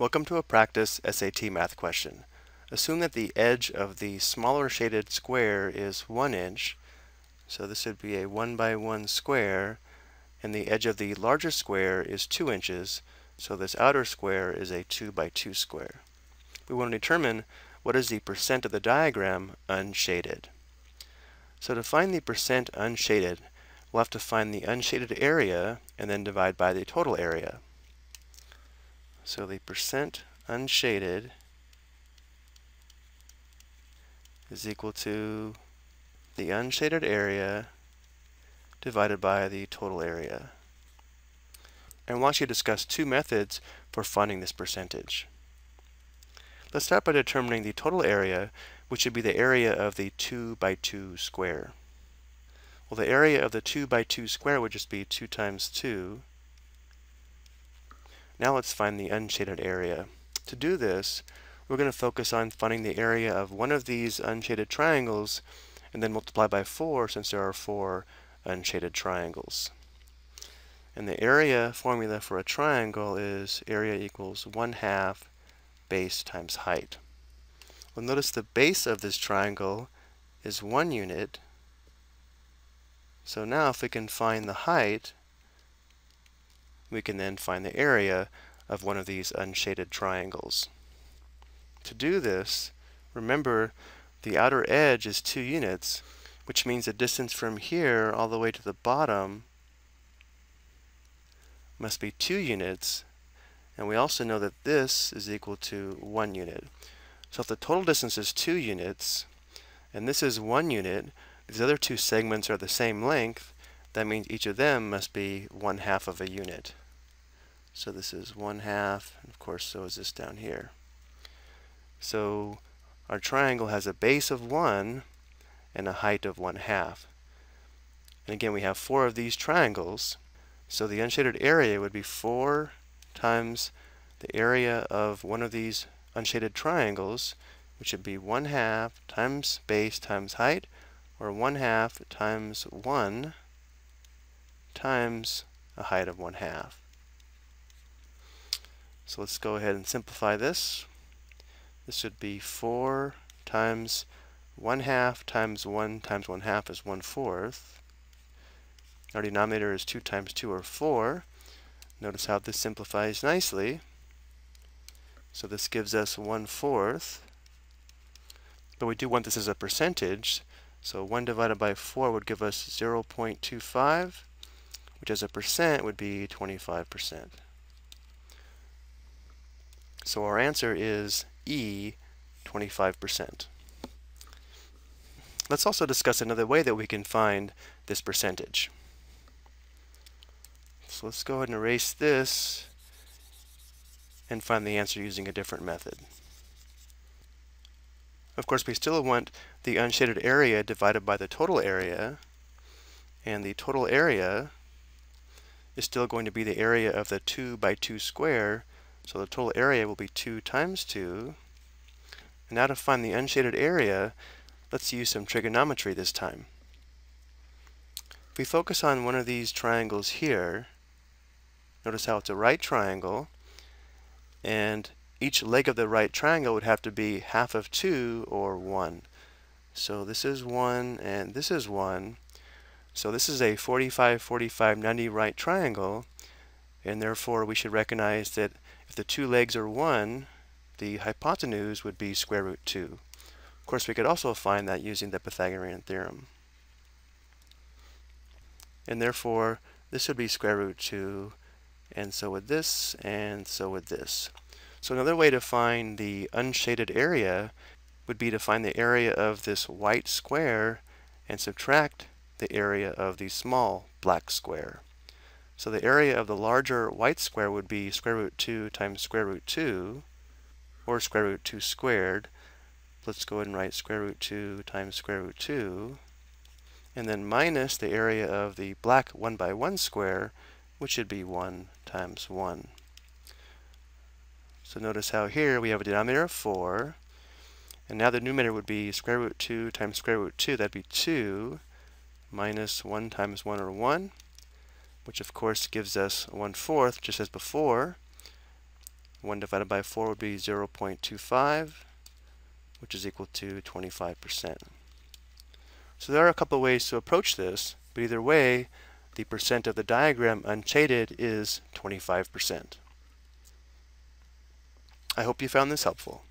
Welcome to a practice SAT math question. Assume that the edge of the smaller shaded square is 1 inch, so this would be a 1 by 1 square, and the edge of the larger square is 2 inches, so this outer square is a 2 by 2 square. We want to determine what is the percent of the diagram unshaded. So to find the percent unshaded, we'll have to find the unshaded area and then divide by the total area. So the percent unshaded is equal to the unshaded area divided by the total area. And I want you to discuss two methods for finding this percentage. Let's start by determining the total area, which would be the area of the 2 by 2 square. Well, the area of the 2 by 2 square would just be 2 times 2. Now let's find the unshaded area. To do this, we're going to focus on finding the area of one of these unshaded triangles and then multiply by 4 since there are four unshaded triangles. And the area formula for a triangle is area equals 1 half base times height. Well, notice the base of this triangle is 1 unit. So now if we can find the height, we can then find the area of one of these unshaded triangles. To do this, remember the outer edge is 2 units, which means the distance from here all the way to the bottom must be 2 units, and we also know that this is equal to 1 unit. So if the total distance is 2 units, and this is 1 unit, these other two segments are the same length, that means each of them must be 1 half of a unit. So this is 1 half, and of course so is this down here. So our triangle has a base of 1 and a height of 1 half. And again, we have four of these triangles, so the unshaded area would be 4 times the area of one of these unshaded triangles, which would be 1 half times base times height, or 1 half times 1 times a height of 1 half. So let's go ahead and simplify this. This would be 4 times 1 half times 1 times 1 half is 1 fourth. Our denominator is 2 times 2 or 4. Notice how this simplifies nicely. So this gives us 1 fourth. But we do want this as a percentage. So 1 divided by 4 would give us 0.25, which as a percent would be 25%. So our answer is E, 25%. Let's also discuss another way that we can find this percentage. So let's go ahead and erase this and find the answer using a different method. Of course, we still want the unshaded area divided by the total area, and the total area is still going to be the area of the 2 by 2 square, so the total area will be 2 times 2. And now to find the unshaded area, let's use some trigonometry this time. If we focus on one of these triangles here, notice how it's a right triangle, and each leg of the right triangle would have to be half of 2 or 1. So this is 1 and this is 1. So this is a 45, 45, 90 right triangle, and therefore we should recognize that if the two legs are 1, the hypotenuse would be square root 2. Of course, we could also find that using the Pythagorean theorem. And therefore, this would be square root 2, and so would this, and so would this. So another way to find the unshaded area would be to find the area of this white square and subtract the area of the small black square. So the area of the larger white square would be square root 2 times square root 2, or square root 2 squared. Let's go ahead and write square root 2 times square root 2, and then minus the area of the black 1 by 1 square, which should be 1 times 1. So notice how here we have a denominator of 4, and now the numerator would be square root 2 times square root 2, that'd be 2, minus 1 times 1 or 1, which of course gives us 1 fourth, just as before. 1 divided by 4 would be 0.25, which is equal to 25%. So there are a couple of ways to approach this, but either way, the percent of the diagram unshaded is 25%. I hope you found this helpful.